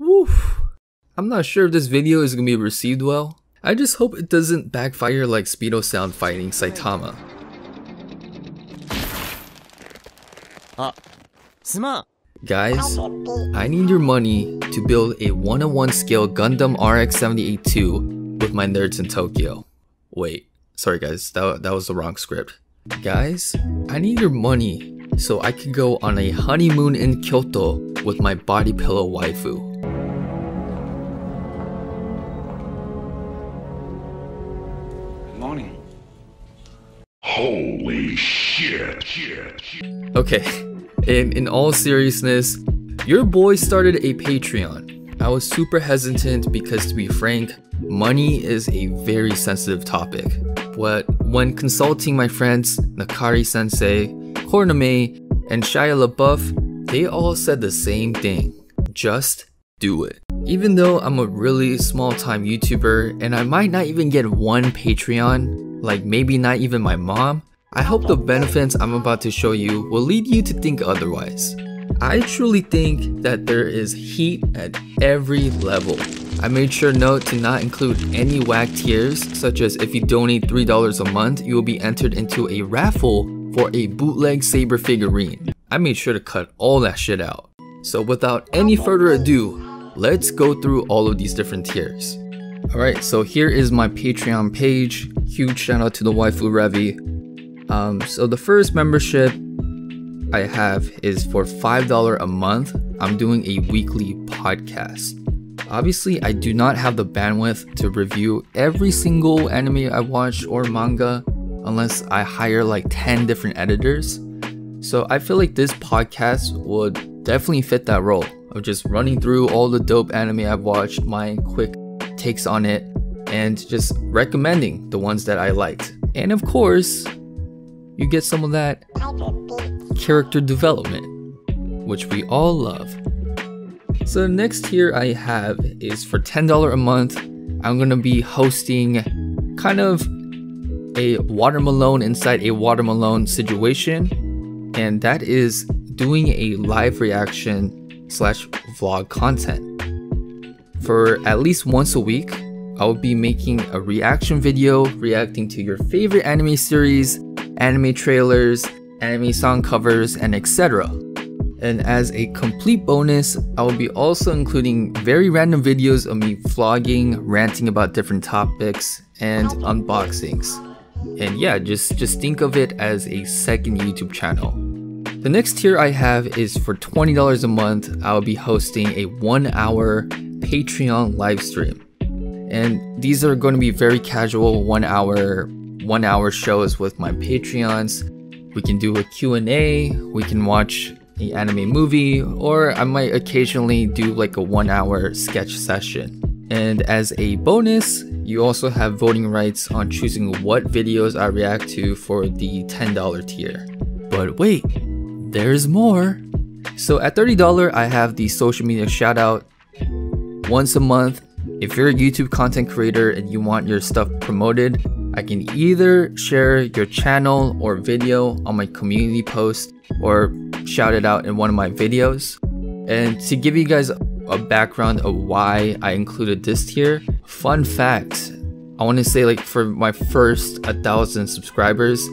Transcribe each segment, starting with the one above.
Woof. I'm not sure if this video is gonna be received well. I just hope it doesn't backfire like Speed-o'-Sound fighting Saitama. Ah. Guys, I need your money to build a 101 scale Gundam RX-78-2 with my nerds in Tokyo. Wait, sorry guys, that, that was the wrong script. Guys, I need your money so I can go on a honeymoon in Kyoto with my body pillow waifu. Okay, in, in all seriousness, your boy started a Patreon. I was super hesitant because, to be frank, money is a very sensitive topic. But when consulting my friends Nakari Sensei, Horname, and Shia LaBeouf, they all said the same thing just do it. Even though I'm a really small time YouTuber and I might not even get one Patreon, like maybe not even my mom, I hope the benefits I'm about to show you will lead you to think otherwise. I truly think that there is heat at every level. I made sure note to not include any whack tiers, such as if you donate $3 a month, you will be entered into a raffle for a bootleg Saber figurine. I made sure to cut all that shit out. So without any further ado, let's go through all of these different tiers. Alright, so here is my Patreon page. Huge shout out to the Waifu Revy. Um, so the first membership I have is for $5 a month. I'm doing a weekly podcast. Obviously, I do not have the bandwidth to review every single anime I watch or manga unless I hire like 10 different editors. So I feel like this podcast would definitely fit that role of just running through all the dope anime I've watched, my quick takes on it, and just recommending the ones that I liked. And of course, you get some of that character development, which we all love. So the next tier I have is for $10 a month. I'm gonna be hosting kind of a watermelon inside a watermelon situation, and that is doing a live reaction slash vlog content. For at least once a week, I will be making a reaction video reacting to your favorite anime series, anime trailers, anime song covers, and etc. And as a complete bonus, I will be also including very random videos of me vlogging, ranting about different topics, and unboxings. And yeah, just, just think of it as a second YouTube channel. The next tier I have is for $20 a month, I'll be hosting a one hour Patreon live stream. And these are going to be very casual one hour one hour shows with my Patreons. We can do a Q&A, we can watch an anime movie, or I might occasionally do like a one hour sketch session. And as a bonus, you also have voting rights on choosing what videos I react to for the $10 tier. But wait, there's more. So at $30, I have the social media shout out once a month. If you're a YouTube content creator and you want your stuff promoted, I can either share your channel or video on my community post or shout it out in one of my videos. And to give you guys a background of why I included this tier, fun fact, I want to say like for my first thousand subscribers,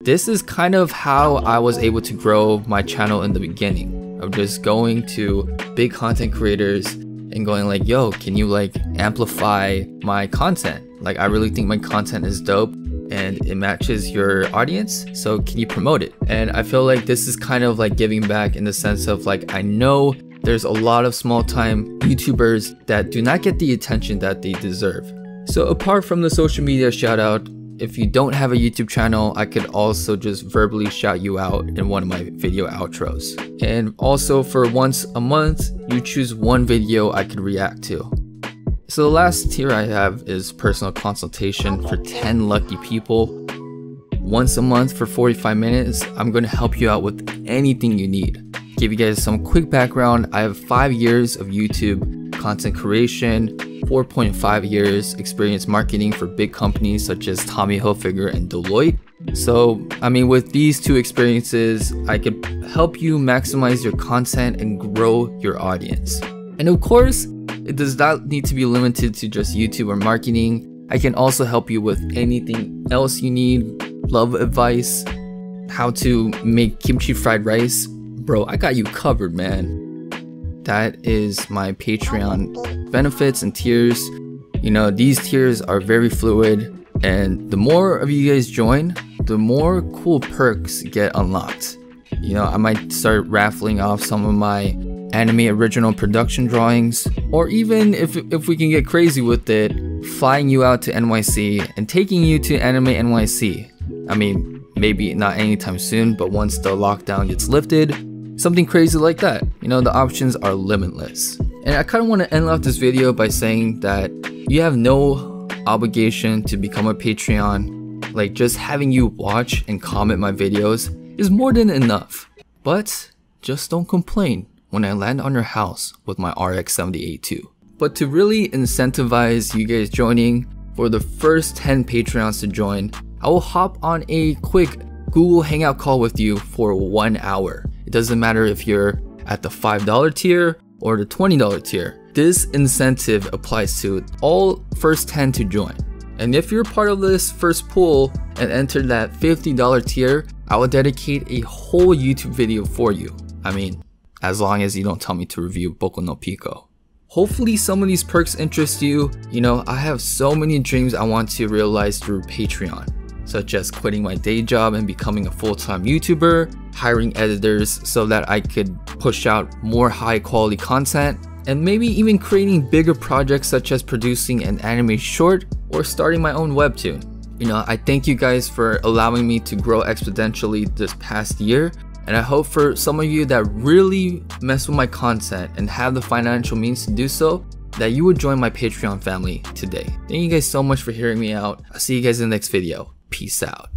this is kind of how I was able to grow my channel in the beginning of just going to big content creators and going like, yo, can you like amplify my content? Like, I really think my content is dope and it matches your audience. So, can you promote it? And I feel like this is kind of like giving back in the sense of like, I know there's a lot of small time YouTubers that do not get the attention that they deserve. So, apart from the social media shout out, if you don't have a YouTube channel, I could also just verbally shout you out in one of my video outros. And also for once a month, you choose one video I could react to. So the last tier I have is personal consultation for 10 lucky people. Once a month for 45 minutes, I'm going to help you out with anything you need. Give you guys some quick background. I have 5 years of YouTube content creation, 4.5 years experience marketing for big companies such as Tommy Hilfiger and Deloitte. So, I mean, with these two experiences, I could help you maximize your content and grow your audience. And of course, it does not need to be limited to just YouTube or marketing. I can also help you with anything else you need, love advice, how to make kimchi fried rice. Bro, I got you covered, man. That is my Patreon benefits and tiers. You know, these tiers are very fluid, and the more of you guys join, the more cool perks get unlocked. You know, I might start raffling off some of my anime original production drawings, or even if, if we can get crazy with it, flying you out to NYC and taking you to Anime NYC. I mean, maybe not anytime soon, but once the lockdown gets lifted, something crazy like that. You know, the options are limitless. And I kind of want to end off this video by saying that you have no obligation to become a Patreon. Like, just having you watch and comment my videos is more than enough. But just don't complain when I land on your house with my RX 78 But to really incentivize you guys joining, for the first 10 Patreons to join, I will hop on a quick Google Hangout call with you for one hour. It doesn't matter if you're at the $5 tier or the $20 tier. This incentive applies to all first 10 to join. And if you're part of this first pool and enter that $50 tier, I will dedicate a whole YouTube video for you. I mean, as long as you don't tell me to review Boku no Pico. Hopefully some of these perks interest you. You know, I have so many dreams I want to realize through Patreon, such as quitting my day job and becoming a full-time YouTuber, hiring editors so that I could push out more high quality content, and maybe even creating bigger projects such as producing an anime short or starting my own webtoon. You know, I thank you guys for allowing me to grow exponentially this past year and I hope for some of you that really mess with my content and have the financial means to do so, that you would join my Patreon family today. Thank you guys so much for hearing me out. I'll see you guys in the next video. Peace out.